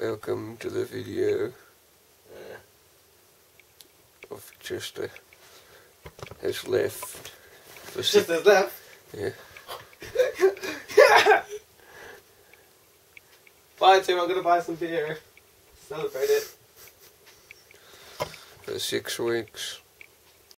Welcome to the video uh, of Chester His left Chester's left. yeah, Bye, Tim. I'm gonna buy some beer. Celebrate it. for six weeks.